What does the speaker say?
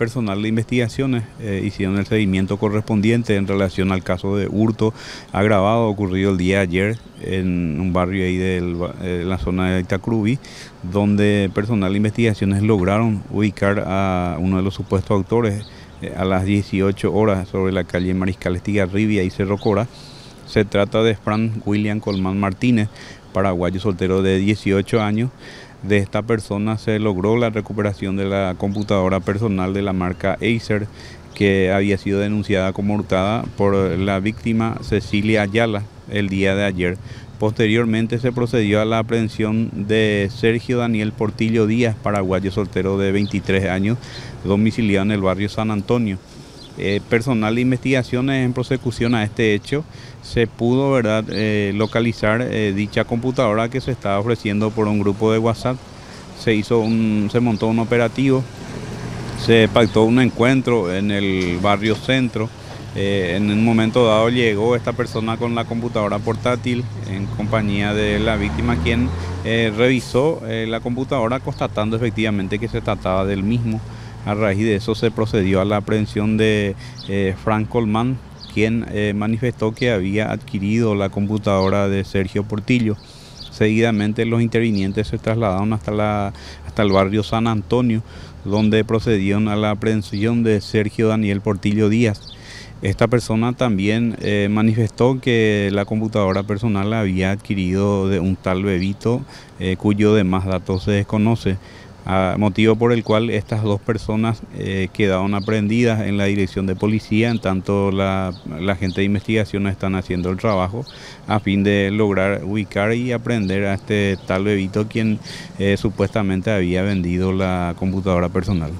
personal de investigaciones eh, hicieron el seguimiento correspondiente en relación al caso de hurto agravado ocurrido el día ayer en un barrio ahí de eh, la zona de Itacrubi, donde personal de investigaciones lograron ubicar a uno de los supuestos autores eh, a las 18 horas sobre la calle Mariscal Estigarribia y Cerro Cora. Se trata de Fran William Colmán Martínez, paraguayo soltero de 18 años. De esta persona se logró la recuperación de la computadora personal de la marca Acer que había sido denunciada como hurtada por la víctima Cecilia Ayala el día de ayer. Posteriormente se procedió a la aprehensión de Sergio Daniel Portillo Díaz, paraguayo soltero de 23 años, domiciliado en el barrio San Antonio. Eh, personal de investigaciones en prosecución a este hecho se pudo ¿verdad? Eh, localizar eh, dicha computadora que se estaba ofreciendo por un grupo de WhatsApp. Se, hizo un, se montó un operativo, se pactó un encuentro en el barrio centro. en un momento dado llegó esta persona con la computadora portátil en compañía de la víctima quien revisó la computadora constatando efectivamente que se trataba del mismo. A raíz de eso se procedió a la aprehensión de eh, Frank Colman, quien eh, manifestó que había adquirido la computadora de Sergio Portillo. Seguidamente los intervinientes se trasladaron hasta, la, hasta el barrio San Antonio, donde procedieron a la aprehensión de Sergio Daniel Portillo Díaz. Esta persona también eh, manifestó que la computadora personal la había adquirido de un tal bebito cuyo demás datos se desconoce motivo por el cual estas dos personas eh, quedaron aprendidas en la dirección de policía, en tanto la, gente de investigación están haciendo el trabajo a fin de lograr ubicar y aprender a este tal bebito quien eh, supuestamente había vendido la computadora personal.